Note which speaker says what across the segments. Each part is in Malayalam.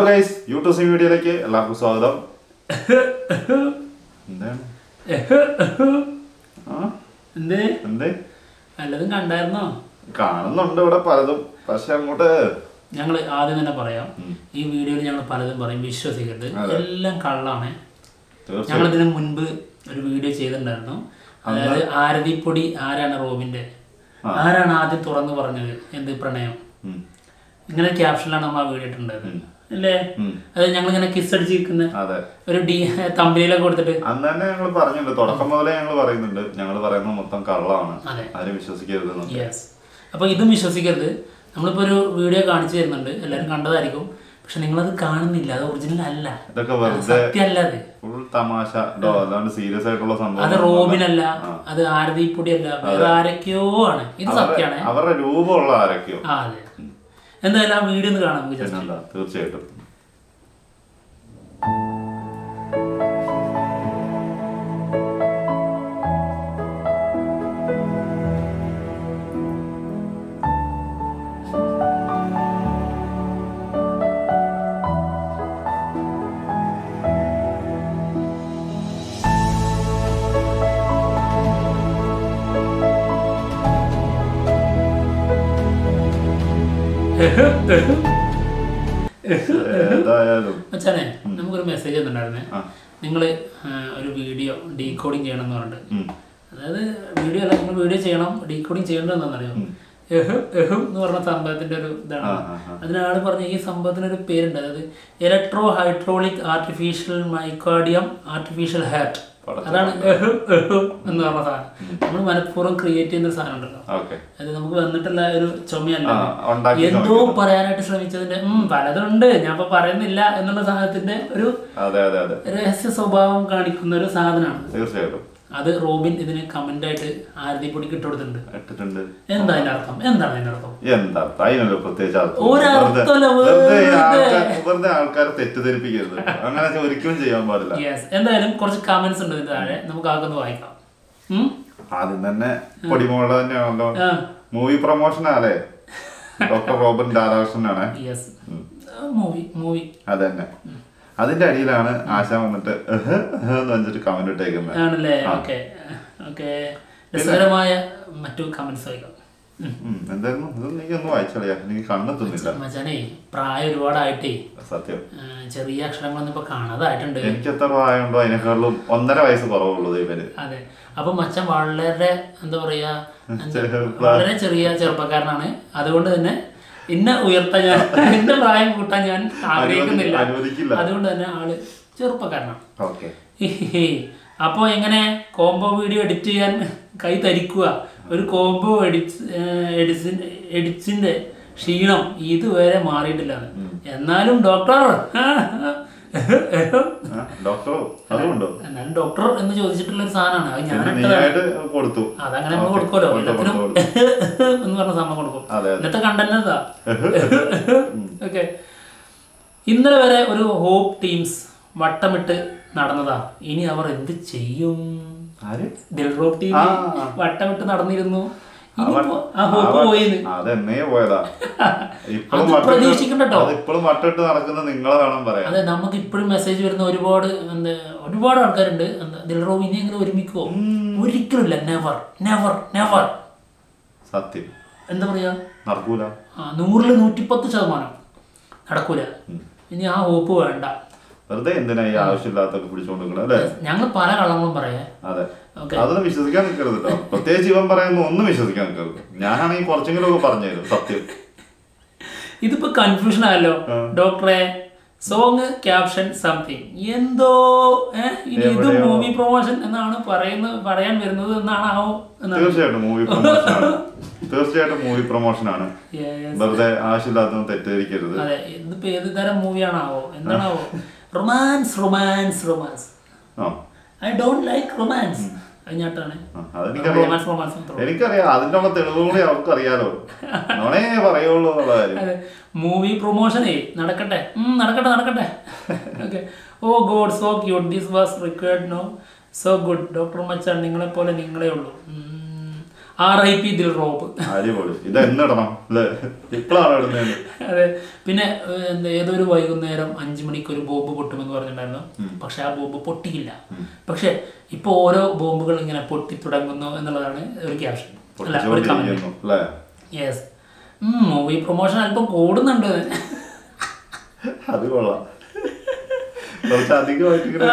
Speaker 1: ഹലോ ഗൈസ് യൂട്യൂബ് സി വീഡിയോയിലേക്ക് എല്ലാവർക്കും സ്വാഗതം. എന്താണ്?
Speaker 2: എന്തേ?
Speaker 1: എന്തേ?
Speaker 2: കണ്ടായിരുന്നോ?
Speaker 1: കാണുന്നുണ്ട് ഇവിടെ പലതും. പക്ഷെ അങ്ങോട്ട്
Speaker 2: ഞങ്ങൾ ആദ്യം തന്നെ പറയാം. ഈ വീഡിയോയിൽ ഞങ്ങൾ പലതും പറയും വിശ്വസിക്കരുത്. എല്ലാം കള്ളാണ്. ഞങ്ങൾ ഇതിനു മുൻപ് ഒരു വീഡിയോ ചെയ്തിട്ടുണ്ടായിരുന്നു. അതായത് ആരതിപ്പൊടി ആരാണ് റോബിന്റെ? ആരാണ് ആദ്യം തുറന്നു പറഞ്ഞത്? എന്ത് പ്രണയം. ഇങ്ങനെ ക്യാപ്ഷനിലാണ് നമ്മൾ ആ വീഡിയോ ഇട്ടുണ്ടായത് അല്ലേ? അത് ഞങ്ങൾ ഇങ്ങനെ കിസ്
Speaker 1: അതെ.
Speaker 2: ഒരു ഡി തമ്പിയിലൊക്കെ കൊടുത്തിട്ട്.
Speaker 1: അന്ന് തന്നെ ഞങ്ങൾ പറഞ്ഞിട്ടുണ്ട് തുടക്കം മുതലേ ഞങ്ങൾ പറയുന്നുണ്ട്. ഞങ്ങൾ പറയുന്നത് മൊത്തം കള്ളമാണ്. ആരും വിശ്വസിക്കരുത്
Speaker 2: യെസ് അപ്പോൾ ഇതും വിശ്വസിക്കരുത്. നമ്മളിപ്പോ ഒരു വീഡിയോ കാണിച്ചു തരുന്നുണ്ട്. എല്ലാവരും കണ്ടതായിരിക്കും. പക്ഷെ നിങ്ങളത് കാണുന്നില്ല. അത് ഒറിജിനൽ അല്ല.
Speaker 1: ഫുൾ തമാശ. സീരിയസ് ആയിട്ടുള്ള സംഭവം
Speaker 2: അത്
Speaker 1: റോബിൻ
Speaker 2: റോബിനല്ല. അത് ആരതിപ്പൊടി അല്ല വേറെ ആരൊക്കെയോ ആണ്. ഇത് സത്യമാണ്
Speaker 1: അവരുടെ രൂപമുള്ള ആരൊക്കെയോ.
Speaker 2: ആ അതെ. എന്തായാലും ആ വീഡിയോ ഒന്ന്
Speaker 1: കാണാൻ തീർച്ചയായിട്ടും. ഏതായാലും
Speaker 2: മച്ചാനെ നമുക്കൊരു മെസ്സേജ്
Speaker 1: തന്നിട്ടുണ്ടായിരുന്നെ.
Speaker 2: നിങ്ങൾ ഒരു വീഡിയോ ഡീകോഡിങ് ചെയ്യണം എന്ന് പറഞ്ഞിട്ട് അതായത് വീഡിയോ അല്ല നിങ്ങൾ വീഡിയോ ചെയ്യണം ഡീകോഡിങ് ചെയ്യേണ്ടതെന്നറിയോ? എഹ് എഹ് എന്ന് പറഞ്ഞ സംഭവത്തിന്റെ ഒരു ഇതാണ്. അതിനാണ് പറഞ്ഞ ഈ സംഭവത്തിന് ഒരു പേരുണ്ട്. അതായത് electro hydraulic artificial myocardium artificial heart അതാണ് എഹും എഹും എന്ന് പറഞ്ഞ സാധനം. നമ്മൾ മനഃപൂർവം ക്രിയേറ്റ് ചെയ്യുന്ന സാധനം ഉണ്ടല്ലോ. അത് നമുക്ക് വന്നിട്ടുള്ള ഒരു ചുമയല്ല. എന്തോ പറയാനായിട്ട് ശ്രമിച്ചതിന്റെ ഉം പലതുണ്ട്. ഞാൻ ഇപ്പൊ പറയുന്നില്ല എന്നുള്ള സാധനത്തിന്റെ ഒരു രഹസ്യ സ്വഭാവം കാണിക്കുന്ന ഒരു സാധനമാണ്.
Speaker 1: തീർച്ചയായിട്ടും.
Speaker 2: അത് റോബിൻ ഇതിന് കമന്റ് ആയിട്ട് ആരതിപ്പൊടിക്ക് ഇട്ട് കൊടുത്തിട്ടുണ്ട്
Speaker 1: ഇട്ടിട്ടുണ്ട്.
Speaker 2: എന്താ അതിന്റെ അർത്ഥം? എന്താണ് അതിന്റെ അർത്ഥം?
Speaker 1: എന്താ അതിനൊരു പ്രത്യേകിച്ച് വെറുതെ-. ആൾക്കാരെ തെറ്റിദ്ധരിപ്പിക്കരുത്. അങ്ങനെ ഒരിക്കലും ചെയ്യാൻ പാടില്ല.
Speaker 2: യെസ് എന്തായാലും കുറച്ച് കമന്റ്സ് ഉണ്ട് ഇതിന്റെ താഴെ. നമുക്ക് ആൾക്കൊന്ന് വായിക്കാം?
Speaker 1: ആദ്യം തന്നെ പൊടിമോള തന്നെയാണല്ലോ. മൂവി പ്രൊമോഷൻ ആലേ ഡോക്ടർ റോബിൻ രാധാകൃഷ്ണനാണ്.
Speaker 2: മൂവി മൂവി
Speaker 1: അതന്നെ. തന്നെ അതിന്റെ അടിയിലാണ് ആശ വന്നിട്ട് എന്ന് വെച്ചിട്ട് കമന്റ് ഇട്ടേക്കുന്നത്
Speaker 2: ആണല്ലേ? ഓക്കെ. ഓക്കെ. രസകരമായ മറ്റു കമന്റ്സ്. ഉം,
Speaker 1: എന്തായിരുന്നു? ഇത് നീ ഒന്ന് വായിച്ചളിയാ എനിക്ക് കണ്ണെത്തുന്നില്ല.
Speaker 2: മച്ചാനേ പ്രായം ഒരുപാടായിട്ടേ.
Speaker 1: സത്യം.
Speaker 2: ചെറിയ അക്ഷരങ്ങളൊന്നും ഇപ്പൊ കാണാതായിട്ടുണ്ട്.
Speaker 1: എനിക്ക് എത്ര പ്രായമുണ്ടോ അതിനേക്കാളും ഒന്നര വയസ്സ് കുറവുള്ളത് ഇവർ
Speaker 2: അതെ. അപ്പൊ മച്ച വളരെ എന്താ പറയാ വളരെ ചെറിയ ചെറുപ്പക്കാരനാണ്. അതുകൊണ്ട് തന്നെ ഇന്ന ഉയർത്താൻ ഞാൻ എന്റെ പ്രായം കൂട്ടാൻ ഞാൻ ആഗ്രഹിക്കുന്നില്ല. അതുകൊണ്ട് തന്നെ ആൾ ചെറുപ്പക്കാരനാണ്. അപ്പൊ എങ്ങനെ കോംബോ വീഡിയോ എഡിറ്റ് ചെയ്യാൻ കൈ തരിക്കുക? ഒരു കോംബോ എഡിറ്റ് എഡിസിൻ എഡിറ്റ്സിന്റെ ക്ഷീണം ഇതുവരെ മാറിയിട്ടില്ല. എന്നാലും ഡോക്ടർ
Speaker 1: ഡോക്ടറോ? അതുകൊണ്ടോ
Speaker 2: എന്നാലും ഡോക്ടർ എന്ന് ചോദിച്ചിട്ടുള്ള ഒരു സാധനമാണ്. അത് ഞാൻ.
Speaker 1: കൊടുത്തു.
Speaker 2: അതങ്ങനെ നമ്മൾ കൊടുക്കുമല്ലോ. എല്ലാത്തിനും എന്ന് പറഞ്ഞ സാധനം കൊടുക്കും.
Speaker 1: അതെ, അതെ.
Speaker 2: ഇന്നത്തെ കണ്ടന്റ് എന്താ? ഓക്കെ ഇന്നലെ വരെ ഒരു ഹോപ്പ് ടീംസ് വട്ടമിട്ട് നടന്നതാ. ഇനി അവർ എന്ത് ചെയ്യും? ദിൽറോപ്പ് ടീം. വട്ടമിട്ട് നടന്നിരുന്നു.
Speaker 1: അതെന്നേ പോയതാ. ഇപ്പോഴും ഇപ്പോഴും വട്ടിട്ട് നടക്കുന്ന നിങ്ങളെ വേണം പറയാം
Speaker 2: അതെ നമുക്ക് ഇപ്പോഴും മെസ്സേജ് വരുന്ന ഒരുപാട് ഒരുപാട് ആൾക്കാരുണ്ട്. ദിൽറോബ് ഇനി എങ്ങനെ ഒരുമിക്കുവോ? ഒരിക്കലും നെവർ നെവർ നെവർ
Speaker 1: സത്യം.
Speaker 2: എന്താ പറയാ?
Speaker 1: നടക്കൂല.
Speaker 2: ആ നൂറിൽ നൂറ്റിപ്പത്ത് ശതമാനം നടക്കൂല. ഇനി ആ ഹോപ്പ് വേണ്ട.
Speaker 1: വെറുതെ എന്തിനാ ഈ ആവശ്യമില്ലാത്തൊക്കെ പിടിച്ചോണ്ടിരിക്കണം അല്ലേ?
Speaker 2: ഞങ്ങൾ പല കള്ളങ്ങളും പറയാം.
Speaker 1: അതെ. അതൊന്നും വിശ്വസിക്കാൻ നിൽക്കരുത് കേട്ടോ പ്രത്യേകിച്ച് ഇവൻ പറയുമ്പോൾ ഒന്നും വിശ്വസിക്കാൻ നിൽക്കരുത് ഞാനാണെങ്കിൽ കുറച്ചെങ്കിലും ഒക്കെ പറഞ്ഞു സത്യം.
Speaker 2: ഇതിപ്പോ കൺഫ്യൂഷൻ ആയല്ലോ. ഡോക്ടറെ സോങ് ക്യാപ്ഷൻ സംതിങ് എന്തോ ഇത് മൂവി പ്രൊമോഷൻ എന്നാണ് പറയുന്നത് പറയാൻ വരുന്നത് എന്നാണ്
Speaker 1: തീർച്ചയായിട്ടും മൂവി പ്രൊമോഷനാണ് തീർച്ചയായിട്ടും മൂവി പ്രൊമോഷൻ
Speaker 2: ആണ്.
Speaker 1: വെറുതെ ആവശ്യമില്ലാത്ത തെറ്റിദ്ധരിക്കരുത്.
Speaker 2: അതെ ഇതിപ്പോ ഏത് തരം മൂവിയാണാവോ എന്താണാവോ? Romance romance romance I don't like romance romance
Speaker 1: എനിക്കറിയാം. അതിന്റെ തെളിവുകൂടി തെളിവ് കൂടി അവർക്ക് അറിയാലോ നോണേ പറയുള്ളൂ
Speaker 2: മൂവി പ്രൊമോഷനേ നടക്കട്ടെ. നടക്കട്ടെ നടക്കട്ടെ. Okay oh God so cute this was required no so good doctor മച്ചാൻ നിങ്ങളെ പോലെ നിങ്ങളെ ഉള്ളൂ. ആർ ഐ പി ദിൽ റോബ്.
Speaker 1: അടിപൊളി. ഇത് എന്നിടണം അല്ലേ? ഇപ്പോഴാണ് ഇടുന്നത്
Speaker 2: അതെ. പിന്നെ എന്താ ഏതൊരു വൈകുന്നേരം അഞ്ചു മണിക്ക് ഒരു ബോംബ് പൊട്ടുമെന്ന് പറഞ്ഞിട്ടുണ്ടായിരുന്നു. പക്ഷെ ആ ബോംബ് പൊട്ടിയില്ല പക്ഷെ ഇപ്പൊ ഓരോ ബോംബുകൾ ഇങ്ങനെ പൊട്ടി തുടങ്ങുന്നു എന്നുള്ളതാണ് ഒരു ക്യാപ്ഷൻ. അല്ല ഒരു കമന്റ് യെസ് മൂവി പ്രൊമോഷൻ അല്പം കൂടുന്നുണ്ട്.
Speaker 1: അത് കൊള്ളാം. കുറച്ച് അധികമായിട്ട് ഇങ്ങനെ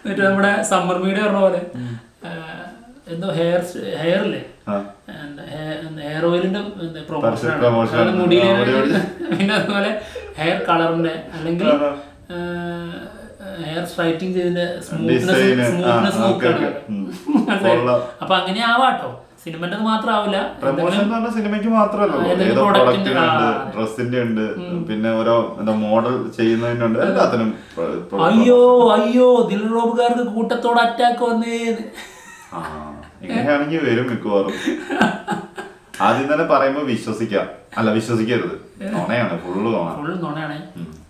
Speaker 2: എന്നിട്ട് നമ്മുടെ സമ്മർ മീഡിയ പറഞ്ഞ പോലെ. എന്തോ ഹെയർ ഹെയർ ഇല്ലേ ഹെയർ ഓയിലിന്റെ പ്രൊമോഷൻ
Speaker 1: ആണ്.
Speaker 2: മുടിയിലെ പിന്നെ അതുപോലെ ഹെയർ കളറിന്റെ അല്ലെങ്കിൽ ഹെയർ സ്ട്രൈറ്റിംഗ് ചെയ്തതിന്റെ സ്മൂത്ത്നെസ് സ്മൂത്ത്നെസ് നോക്കുകയാണ്. അപ്പൊ അങ്ങനെ ആവാട്ടോ. സിനിമന്റെ മാത്രം ആവില്ല
Speaker 1: പ്രമോഷൻ എന്ന് പറഞ്ഞാൽ സിനിമയ്ക്ക് മാത്രമല്ലോ ഡ്രസ്സിന്റെ ഉണ്ട് പിന്നെ ഓരോ എന്താ മോഡൽ ചെയ്യുന്നതിനുണ്ട് എല്ലാത്തിനും
Speaker 2: അയ്യോ അയ്യോ ദിൽറോബുകാർക്ക് കൂട്ടത്തോടെ അറ്റാക്ക് വന്നേന്ന്.
Speaker 1: ആ ഇങ്ങനെയാണെങ്കിൽ വരും മിക്കവാറും. ആദ്യം തന്നെ പറയുമ്പോ വിശ്വസിക്കാം. അല്ല വിശ്വസിക്കരുത്. നുണയാണ് ഫുള്ള് നുണ.
Speaker 2: നുണയാണ്.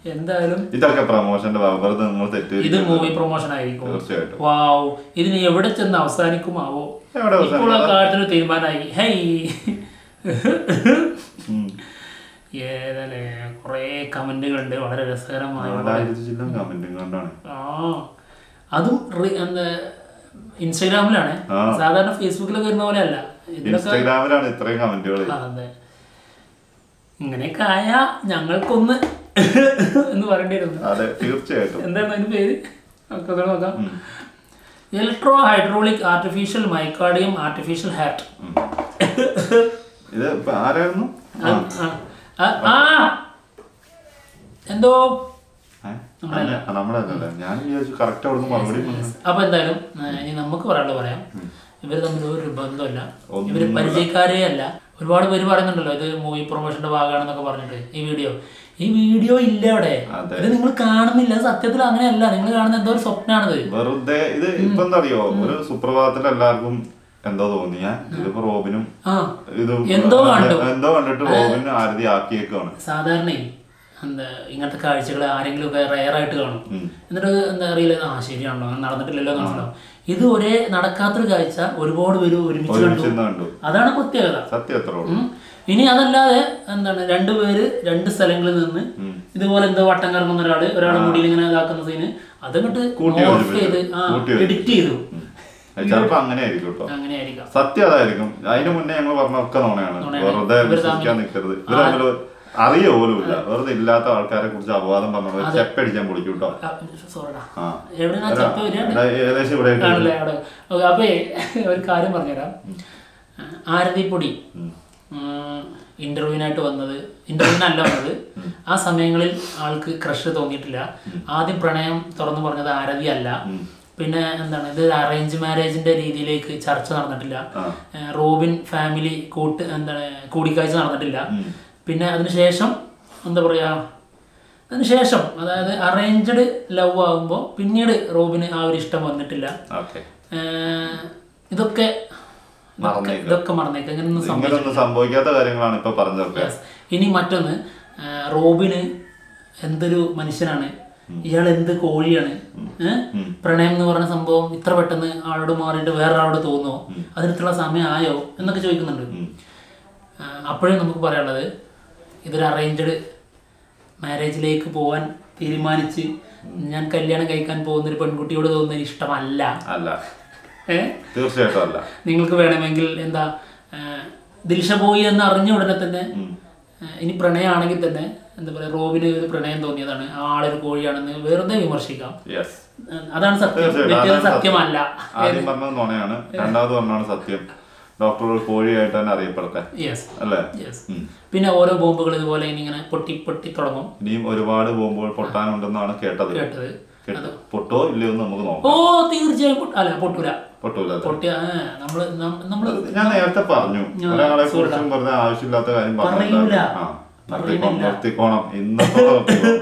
Speaker 2: എന്തായാലും
Speaker 1: ഇതൊക്കെ പ്രൊമോഷന്റെ വെറുതെ നിങ്ങൾ തെറ്റ്
Speaker 2: ഇത് മൂവി പ്രൊമോഷൻ ആയിരിക്കും.
Speaker 1: തീർച്ചയായിട്ടും.
Speaker 2: വാവ്. ഇതിന് എവിടെ ചെന്ന് അവസാനിക്കുമാവോ? ആ കാര്യത്തിന് തീരുമാനമായി. ഹൈ. ഏതല്ലേ കുറേ കമന്റുകളുണ്ട്. വളരെ രസകരമായ
Speaker 1: കമന്റുകൾ കമന്റും കൊണ്ടാണ്.
Speaker 2: ആ. അതും എന്താ ഇൻസ്റ്റാഗ്രാമിലാണ്. സാധാരണ ഫേസ്ബുക്കിലൊക്കെ വരുന്ന പോലെ അല്ല
Speaker 1: ഇൻസ്റ്റാഗ്രാമിലാണ് ഇത്രയും കമന്റുകൾ
Speaker 2: അതെ. ഇങ്ങനെയൊക്കെ ആയ ഞങ്ങൾക്കൊന്ന് എന്ന് പറയേണ്ടിയിരുന്നു
Speaker 1: അതെ തീർച്ചയായിട്ടും.
Speaker 2: എന്താണ് അതിന്റെ പേര്? നോക്കാം. Electro hydraulic artificial myocardium artificial heart
Speaker 1: ഇത് ആരായിരുന്നു?
Speaker 2: ആ. എന്തോ അപ്പൊ എന്തായാലും ഇനി നമുക്ക് പറയാനുള്ള പറയാം. ഇവർ തമ്മിൽ ഒരു ബന്ധമല്ല. ഇവർ പരിചയക്കാരേ അല്ല. ഒരുപാട് പേര് പറയുന്നുണ്ടല്ലോ ഇത് മൂവി പ്രൊമോഷന്റെ ഭാഗമാണെന്നൊക്കെ പറഞ്ഞിട്ട് ഈ വീഡിയോ. ഈ വീഡിയോ ഇല്ല അവിടെ. ഇത് നിങ്ങൾ കാണുന്നില്ല. സത്യത്തിൽ അങ്ങനെയല്ല. നിങ്ങൾ കാണുന്ന എന്തോ ഒരു സ്വപ്നമാണിത്
Speaker 1: വെറുതെ ഇത് ഇപ്പൊ എന്താ അറിയോ ഒരു സുപ്രഭാതത്തിൽ എല്ലാവർക്കും എന്തോ തോന്നിയ. ഇതിപ്പോ റോബിനും
Speaker 2: എന്തോ കണ്ടു.
Speaker 1: എന്തോ കണ്ടിട്ട് റോബിനും ആരതി ആക്കിയേക്കാണ്
Speaker 2: സാധാരണ എന്താ ഇങ്ങനത്തെ കാഴ്ചകൾ ആരെങ്കിലും ഒക്കെ റയർ ആയിട്ട് കാണും എന്നിട്ട് എന്താ അറിയില്ല ആ ശരിയാണല്ലോ അങ്ങനെ നടന്നിട്ടില്ലല്ലോ കാണണം ഇത് ഒരേ നടക്കാത്തൊരു കാഴ്ച ഒരുപാട് പേര് ഒരുമിച്ച് കണ്ടു. അതാണ് പ്രത്യേകത. ഇനി അതല്ലാതെ എന്താണ് രണ്ടുപേര് രണ്ട് സ്ഥലങ്ങളിൽ നിന്ന് ഇതുപോലെ എന്തോ വട്ടം കറങ്ങുന്ന ഒരാൾ ഒരാളെ മുടിയിൽ ഇങ്ങനെ ഇതാക്കുന്ന സീന് അതങ്ങോട്ട്
Speaker 1: കൂട്ടി
Speaker 2: ചെയ്ത് ആ എഡിറ്റ് ചെയ്തു.
Speaker 1: ചിലപ്പോ അങ്ങനെ ആയിരിക്കും കേട്ടോ സത്യം അതായിരിക്കും. അതിന് മുന്നേ ഞങ്ങൾ പറഞ്ഞ ഒക്കെ
Speaker 2: നോണയാണ്.
Speaker 1: വെറുതെ വിശ്വസിക്കാൻ നിൽക്കരുത് ഇവർ തമ്മിൽ അറിയ പോലും ഇല്ല വെറുതെ ഇല്ലാത്ത ആൾക്കാരെ കുറിച്ച് അപവാദം പറഞ്ഞത് ചെപ്പടിക്കാൻ പൊളിക്കും കേട്ടോ
Speaker 2: ചപ്പ
Speaker 1: ഏകദേശം ഇവിടെ
Speaker 2: അപ്പേ ഒരു കാര്യം പറഞ്ഞുതരാം. ആരതിപ്പൊടി ഇന്റർവ്യൂവിനായിട്ട് വന്നത് ഇന്റർവ്യൂവിനല്ല വന്നത്. ആ സമയങ്ങളിൽ ആൾക്ക് ക്രഷ് തോന്നിയിട്ടില്ല. ആദ്യം പ്രണയം തുറന്നു പറഞ്ഞത് ആരതി അല്ല. പിന്നെ എന്താണ് ഇത് അറേഞ്ച് മാരേജിന്റെ രീതിയിലേക്ക് ചർച്ച നടന്നിട്ടില്ല. റോബിൻ ഫാമിലി കൂട്ട് എന്താണ് കൂടിക്കാഴ്ച നടന്നിട്ടില്ല. പിന്നെ അതിനുശേഷം എന്താ പറയുക അതിനുശേഷം അതായത് അറേഞ്ച്ഡ് ലവ് ആകുമ്പോൾ പിന്നീട് റോബിന് ആ ഒരു ഇഷ്ടം വന്നിട്ടില്ല. ഇതൊക്കെ ഇതൊക്കെ
Speaker 1: മറന്നേക്കാം. സംഭവിക്കാത്ത കാര്യങ്ങളാണ് ഇപ്പൊ പറഞ്ഞതൊക്കെ.
Speaker 2: ഇനി മറ്റൊന്ന് റോബിന് എന്തൊരു മനുഷ്യനാണ്. ഇയാൾ എന്ത് കോഴിയാണ്. പ്രണയം എന്ന് പറഞ്ഞ സംഭവം ഇത്ര പെട്ടെന്ന് ആളോട് മാറിയിട്ട് വേറൊരാളോട് തോന്നുമോ അതിനടുത്തുള്ള സമയം ആയോ എന്നൊക്കെ ചോദിക്കുന്നുണ്ട്. അപ്പോഴേ നമുക്ക് പറയാനുള്ളത് ഇതൊരു അറേഞ്ച്ഡ് മാരേജിലേക്ക് പോകാൻ തീരുമാനിച്ച് ഞാൻ കല്യാണം കഴിക്കാൻ പോകുന്ന ഒരു പെൺകുട്ടിയോട് തോന്നുന്ന ഇഷ്ടമല്ല.
Speaker 1: അല്ല.
Speaker 2: ഏഹ്
Speaker 1: തീർച്ചയായിട്ടും അല്ല.
Speaker 2: നിങ്ങൾക്ക് വേണമെങ്കിൽ എന്താ ദിൽഷ പോയി എന്ന് അറിഞ്ഞ ഉടനെ തന്നെ ഇനി പ്രണയമാണെങ്കിൽ തന്നെ എന്താ പറയുക റോബിന് ഒരു പ്രണയം തോന്നിയതാണ്. ആ ആളൊരു കോഴിയാണെന്ന് വെറുതെ വിമർശിക്കാം. അതാണ് സത്യം. സത്യമല്ല.
Speaker 1: ആദ്യം പറഞ്ഞത് നുണയാണ്. രണ്ടാമത് പറഞ്ഞാണ് സത്യം. ഡോക്ടർ ഒരു കോഴിയായിട്ട് തന്നെ അറിയപ്പെടട്ടെ അല്ലേ?
Speaker 2: പിന്നെ ഓരോ ബോംബുകൾ ഇതുപോലെ ഇനി ഇങ്ങനെ പൊട്ടി പൊട്ടി തുടങ്ങും.
Speaker 1: ഇനിയും ഒരുപാട് ബോംബുകൾ പൊട്ടാനുണ്ടെന്നാണ് കേട്ടത്.
Speaker 2: കേട്ടത്.
Speaker 1: കേട്ടു പൊട്ടോ ഇല്ലയോ എന്ന് നമുക്ക് നോക്കാം.
Speaker 2: ഓ തീർച്ചയായും അല്ല പൊട്ടൂല.
Speaker 1: പൊട്ടൂല അല്ലേ?
Speaker 2: പൊട്ടിയ നമ്മൾ നമ്മൾ
Speaker 1: ഞാൻ നേരത്തെ പറഞ്ഞു. ഒരാളെ കുറിച്ചും പറഞ്ഞ ആവശ്യമില്ലാത്ത കാര്യം. പറഞ്ഞില്ല നിർത്തിക്കോണം. ഇന്നത്തെ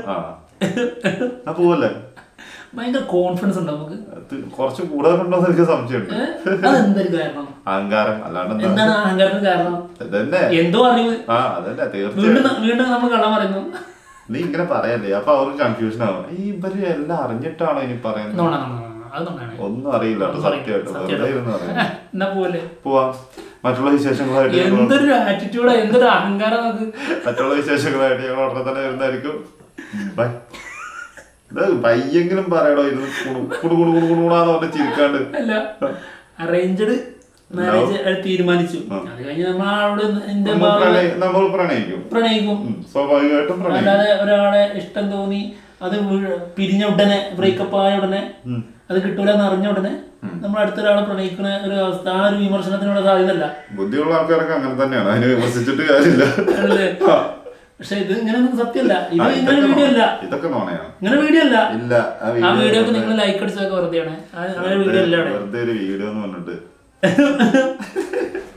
Speaker 1: ആ. പോവല്ലേ?
Speaker 2: ഭയങ്കര കോൺഫിഡൻസ് ഉണ്ട് നമുക്ക്.
Speaker 1: കുറച്ച് കൂടുതലുണ്ടോ എന്ന് എനിക്ക് സംശയമുണ്ട്.
Speaker 2: അതെന്തൊരു കാരണം?
Speaker 1: അഹങ്കാരം. അല്ലാണ്ട് എന്താ?
Speaker 2: എന്താണ് അഹങ്കാരത്തിന് കാരണം? എന്തോ അറിവ്. വീണ്ടും വീണ്ടും നമ്മൾ കള്ളം പറയുന്നു.
Speaker 1: നീ ഇങ്ങനെ പറയല്ലേ? അപ്പൊ അവർക്ക് കൺഫ്യൂഷൻ ആവും. ഈ ഇവർ എല്ലാം അറിഞ്ഞിട്ടാണോ ഇനി പറയുന്നത്? ഒന്നും അറിയില്ല സത്യമായിട്ട്. പോവാം. മറ്റുള്ള വിശേഷങ്ങളായിട്ട്
Speaker 2: എന്തൊരു ആറ്റിറ്റ്യൂഡ് എന്തൊരു അഹങ്കാരം
Speaker 1: മറ്റുള്ള വിശേഷങ്ങളായിട്ട് ഞങ്ങൾ ഉടനെ തന്നെ വരുന്നതായിരിക്കും. ബൈ ഇത് പയ്യെങ്കിലും പറയടോ ഇത് കുണു കുണു കുണു കുണു കുണുകൂടാന്ന് പറഞ്ഞ് ചിരിക്കാണ്ട്.
Speaker 2: അല്ല അറേഞ്ച്ഡ് മാരേജ് തീരുമാനിച്ചു. അത് കഴിഞ്ഞ് നമ്മൾ ആളോട്
Speaker 1: നമ്മൾ പ്രണയിക്കും.
Speaker 2: പ്രണയിക്കും.
Speaker 1: സ്വാഭാവികമായിട്ടും
Speaker 2: അല്ലാതെ ഒരാളെ ഇഷ്ടം തോന്നി അത് പിരിഞ്ഞ ഉടനെ ബ്രേക്കപ്പ് ആയ ഉടനെ അത് കിട്ടൂല എന്ന് അറിഞ്ഞ ഉടനെ നമ്മൾ അടുത്തൊരാളെ പ്രണയിക്കുന്ന ഒരു അവസ്ഥ ആ ഒരു വിമർശനത്തിനുള്ള സാധ്യതയല്ല.
Speaker 1: ബുദ്ധിയുള്ള ആൾക്കാരൊക്കെ അങ്ങനെ തന്നെയാണ്. അതിനെ വിമർശിച്ചിട്ട് കാര്യമില്ല.
Speaker 2: പക്ഷെ ഇത് ഇങ്ങനെയൊന്നും സത്യമല്ല. ഇത് ഇങ്ങനെ വീഡിയോ അല്ല.
Speaker 1: ഇതൊക്കെ നോണയാണ്.
Speaker 2: ഇങ്ങനെ വീഡിയോ അല്ല.
Speaker 1: ഇല്ല ആ വീഡിയോ
Speaker 2: നിങ്ങൾ ലൈക്ക് അടിച്ചൊക്കെ വെറുതെയാണ്. അങ്ങനെ വീഡിയോ അല്ല
Speaker 1: വെറുതെ ഒരു വീഡിയോ എന്ന് പറഞ്ഞിട്ട്.